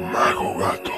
Mago Gato.